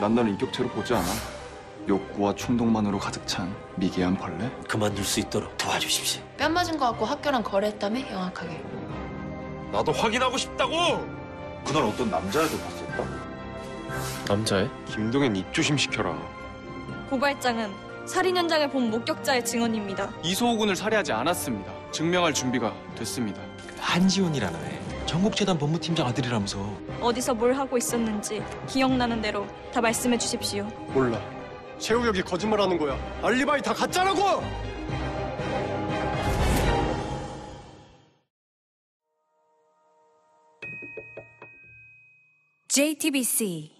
난널 인격체로 보지 않아. 욕구와 충동만으로 가득 찬 미개한 벌레? 그만둘 수 있도록 도와주십시오. 뺨 맞은 거 같고 학교랑 거래했다며 영악하게. 나도 확인하고 싶다고! 그날 어떤 남자애도 봤었다. 남자애? 김동현 입 조심시켜라. 고발장은 살인 현장을 본 목격자의 증언입니다. 이소호 군을 살해하지 않았습니다. 증명할 준비가 됐습니다. 한지훈이라는 애. 전국재단 법무팀장 아들이라면서. 어디서 뭘 하고 있었는지 기억나는 대로 다 말씀해 주십시오. 몰라. 최우혁이 거짓말하는 거야. 알리바이 다 가짜라고! JTBC